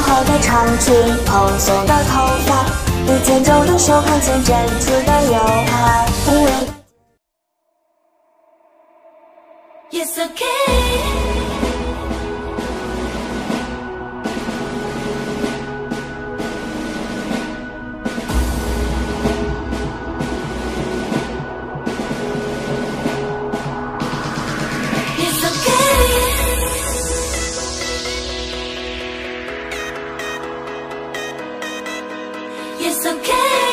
好的长裙，蓬松的头发，你健壮的手看见珍珠的刘海。Yes, okay. It's okay.